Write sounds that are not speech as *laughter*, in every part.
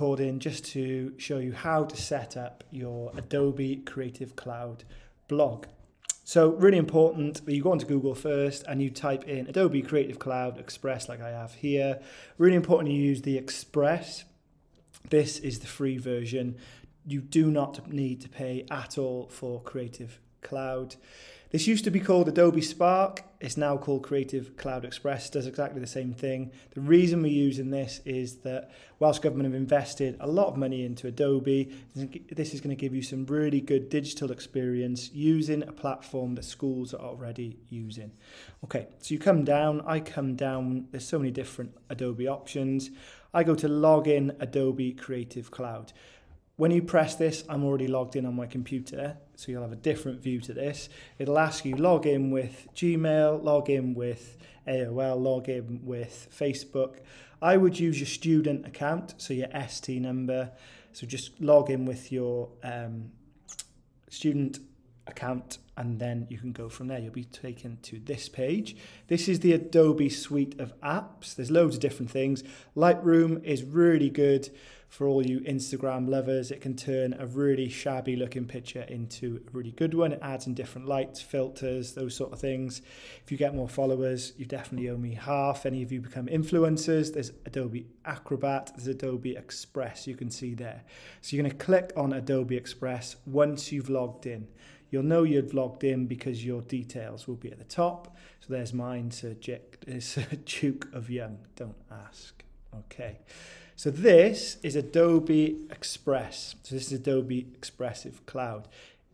recording just to show you how to set up your Adobe Creative Cloud blog. So really important that you go onto Google first and you type in Adobe Creative Cloud Express like I have here. Really important you use the Express. This is the free version. You do not need to pay at all for Creative Cloud. This used to be called Adobe Spark. It's now called Creative Cloud Express. It does exactly the same thing. The reason we're using this is that Welsh Government have invested a lot of money into Adobe. This is going to give you some really good digital experience using a platform that schools are already using. Okay, so you come down, I come down, there's so many different Adobe options. I go to login Adobe Creative Cloud. When you press this, I'm already logged in on my computer, so you'll have a different view to this. It'll ask you log in with Gmail, log in with AOL, log in with Facebook. I would use your student account, so your ST number. So just log in with your um, student account and then you can go from there. You'll be taken to this page. This is the Adobe suite of apps. There's loads of different things. Lightroom is really good for all you Instagram lovers. It can turn a really shabby looking picture into a really good one. It adds in different lights, filters, those sort of things. If you get more followers, you definitely owe me half. Any of you become influencers, there's Adobe Acrobat, there's Adobe Express, you can see there. So you're to click on Adobe Express once you've logged in. You'll know you'd logged in because your details will be at the top. So there's mine, Sir, Jack, *laughs* Sir Duke of Young. Don't ask. Okay. So this is Adobe Express. So this is Adobe Expressive Cloud.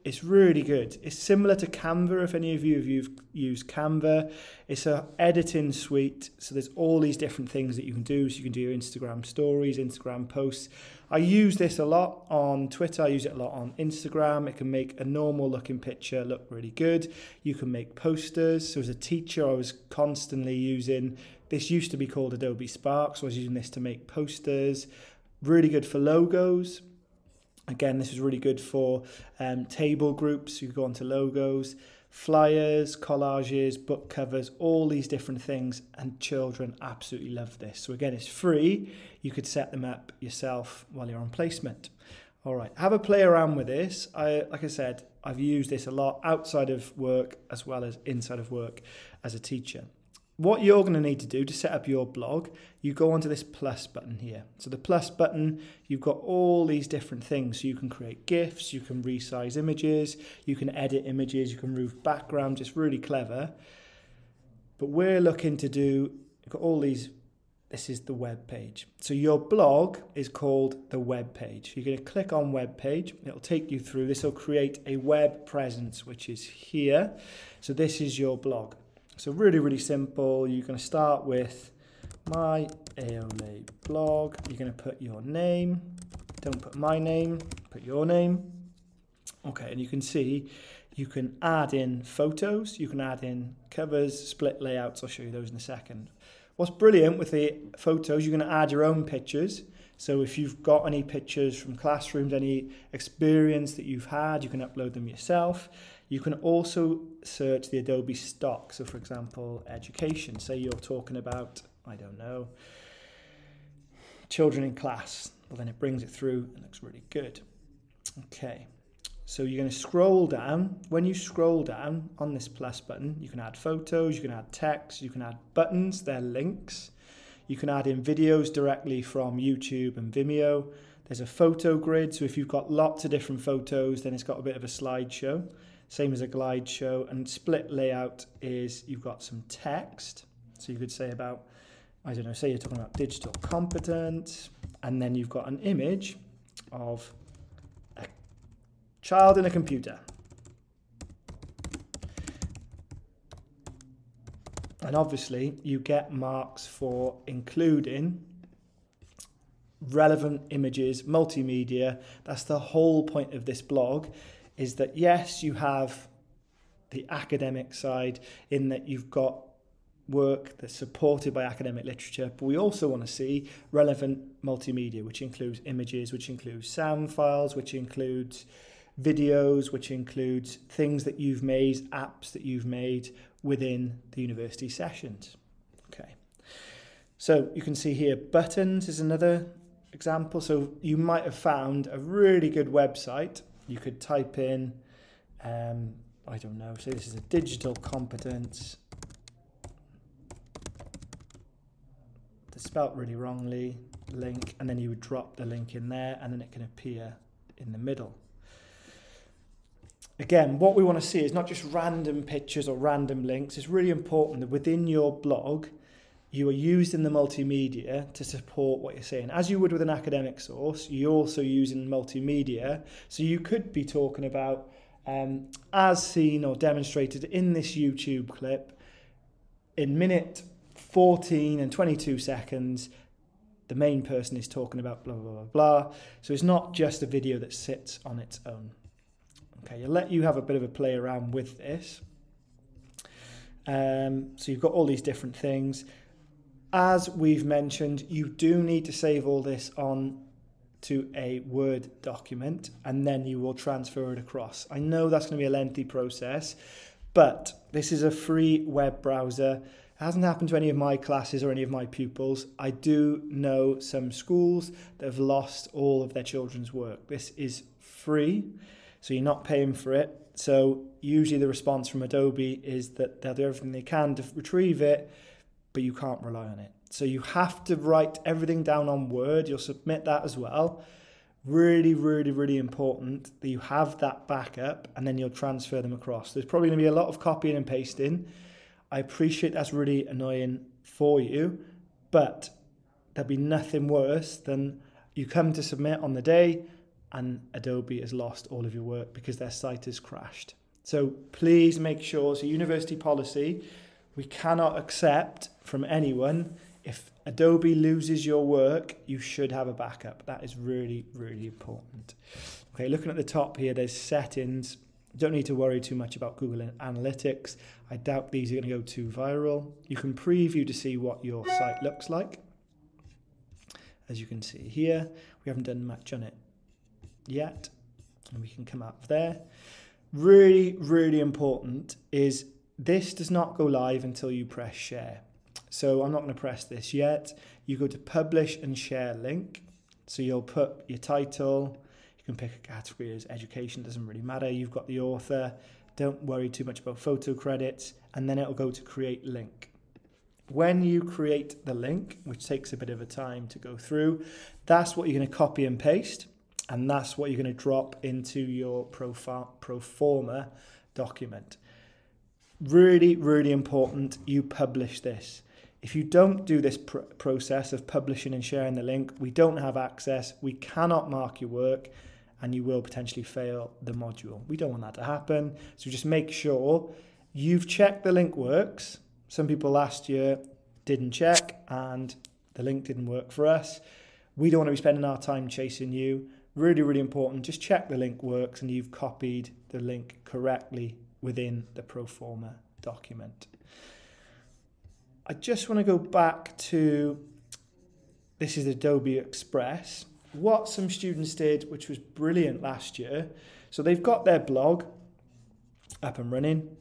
It's really good. It's similar to Canva if any of you have used Canva. It's a editing suite. So there's all these different things that you can do. So you can do your Instagram stories, Instagram posts. I use this a lot on Twitter. I use it a lot on Instagram. It can make a normal looking picture look really good. You can make posters. So as a teacher, I was constantly using this used to be called Adobe Spark, so I was using this to make posters. Really good for logos. Again, this is really good for um, table groups. You go onto logos, flyers, collages, book covers, all these different things, and children absolutely love this. So again, it's free. You could set them up yourself while you're on placement. All right, have a play around with this. I, like I said, I've used this a lot outside of work as well as inside of work as a teacher what you're going to need to do to set up your blog, you go onto this plus button here. So the plus button, you've got all these different things. So you can create GIFs, you can resize images, you can edit images, you can remove background, just really clever. But we're looking to do, you've got all these, this is the web page. So your blog is called the web page. You're going to click on web page, it'll take you through, this will create a web presence, which is here. So this is your blog. So really, really simple. You're going to start with my Aole blog. You're going to put your name. Don't put my name, put your name. Okay, and you can see you can add in photos, you can add in covers, split layouts. I'll show you those in a second. What's brilliant with the photos, you're going to add your own pictures. So if you've got any pictures from classrooms, any experience that you've had, you can upload them yourself. You can also search the Adobe stock. So for example, education, say you're talking about, I don't know, children in class. Well, then it brings it through and looks really good. Okay, so you're going to scroll down. When you scroll down on this plus button, you can add photos, you can add text, you can add buttons, they're links. You can add in videos directly from YouTube and Vimeo. There's a photo grid, so if you've got lots of different photos, then it's got a bit of a slideshow same as a glide show. And split layout is you've got some text. So you could say about, I don't know, say you're talking about digital competence, and then you've got an image of a child in a computer. And obviously, you get marks for including relevant images, multimedia. That's the whole point of this blog is that yes, you have the academic side in that you've got work that's supported by academic literature, but we also want to see relevant multimedia, which includes images, which includes sound files, which includes videos, which includes things that you've made, apps that you've made within the university sessions. Okay. So you can see here buttons is another example. So you might have found a really good website. You could type in, um, I don't know, say this is a digital competence. It's spelt really wrongly, link, and then you would drop the link in there and then it can appear in the middle. Again, what we want to see is not just random pictures or random links. It's really important that within your blog, you are using the multimedia to support what you're saying. As you would with an academic source, you're also using multimedia. So you could be talking about, um, as seen or demonstrated in this YouTube clip, in minute 14 and 22 seconds, the main person is talking about blah, blah, blah, blah. So it's not just a video that sits on its own. Okay, I'll let you have a bit of a play around with this. Um, so you've got all these different things. As we've mentioned, you do need to save all this on to a Word document and then you will transfer it across. I know that's going to be a lengthy process, but this is a free web browser. It hasn't happened to any of my classes or any of my pupils. I do know some schools that have lost all of their children's work. This is free, so you're not paying for it. So usually the response from Adobe is that they'll do everything they can to retrieve it, but you can't rely on it. So you have to write everything down on Word. You'll submit that as well. Really, really, really important that you have that backup and then you'll transfer them across. There's probably going to be a lot of copying and pasting. I appreciate that's really annoying for you, but there'll be nothing worse than you come to submit on the day and Adobe has lost all of your work because their site has crashed. So please make sure, so university policy, we cannot accept from anyone if Adobe loses your work, you should have a backup. That is really, really important. Okay, looking at the top here, there's settings. Don't need to worry too much about Google Analytics. I doubt these are going to go too viral. You can preview to see what your site looks like. As you can see here, we haven't done much on it yet. And we can come up there. Really, really important is this does not go live until you press share. So I'm not going to press this yet. You go to publish and share link. So you'll put your title. You can pick a category as education, doesn't really matter. You've got the author. Don't worry too much about photo credits. And then it'll go to create link. When you create the link, which takes a bit of a time to go through, that's what you're going to copy and paste. And that's what you're going to drop into your profile pro forma document. Really, really important you publish this. If you don't do this pr process of publishing and sharing the link, we don't have access, we cannot mark your work, and you will potentially fail the module. We don't want that to happen. So just make sure you've checked the link works. Some people last year didn't check and the link didn't work for us. We don't want to be spending our time chasing you. Really, really important. Just check the link works and you've copied the link correctly within the pro forma document. I just want to go back to this is Adobe Express. What some students did, which was brilliant last year. So they've got their blog up and running.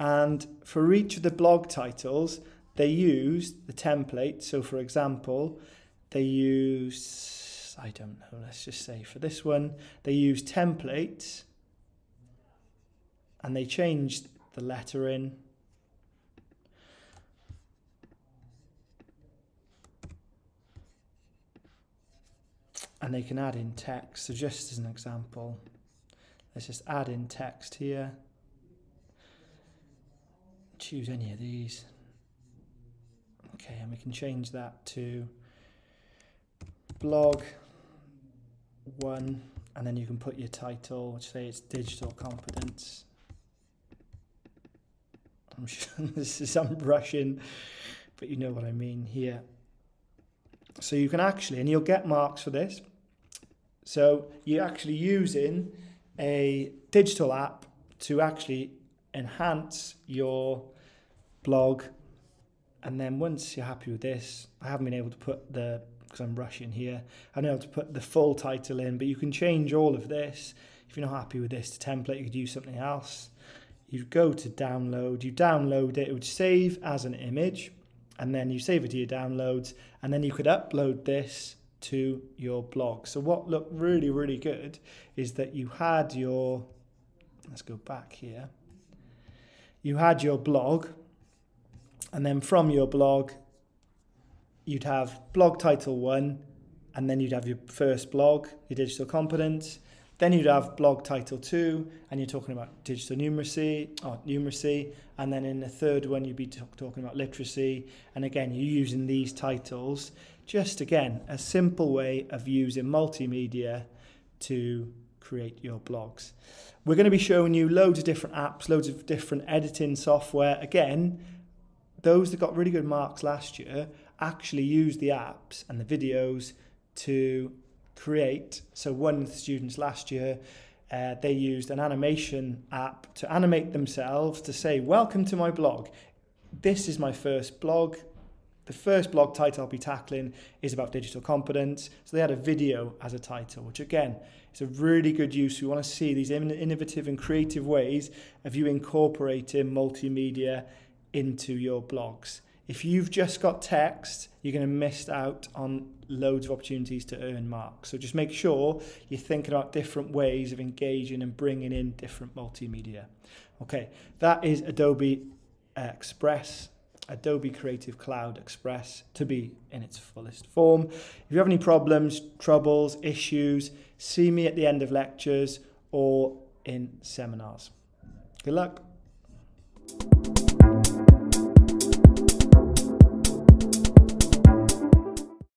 And for each of the blog titles, they used the template. So, for example, they use, I don't know, let's just say for this one, they use templates and they changed the lettering and they can add in text. So just as an example, let's just add in text here. Choose any of these. Okay, and we can change that to blog one, and then you can put your title, which say it's digital competence. I'm *laughs* sure this is some Russian, but you know what I mean here. So you can actually, and you'll get marks for this. So you're actually using a digital app to actually enhance your blog. And then once you're happy with this, I haven't been able to put the, because I'm rushing here, I know able to put the full title in, but you can change all of this. If you're not happy with this template, you could use something else. You go to download, you download it, it would save as an image and then you save it to your downloads, and then you could upload this to your blog. So what looked really, really good is that you had your, let's go back here. You had your blog, and then from your blog, you'd have blog title one, and then you'd have your first blog, your digital competence. Then you'd have blog title two, and you're talking about digital numeracy, or numeracy. And then in the third one, you'd be talking about literacy. And again, you're using these titles. Just again, a simple way of using multimedia to create your blogs. We're going to be showing you loads of different apps, loads of different editing software. Again, those that got really good marks last year actually used the apps and the videos to create. So one of the students last year, uh, they used an animation app to animate themselves to say, welcome to my blog. This is my first blog. The first blog title I'll be tackling is about digital competence. So they had a video as a title, which again, is a really good use. We want to see these innovative and creative ways of you incorporating multimedia into your blogs. If you've just got text, you're going to miss out on loads of opportunities to earn marks. So just make sure you're thinking about different ways of engaging and bringing in different multimedia. Okay, that is Adobe Express, Adobe Creative Cloud Express to be in its fullest form. If you have any problems, troubles, issues, see me at the end of lectures or in seminars. Good luck.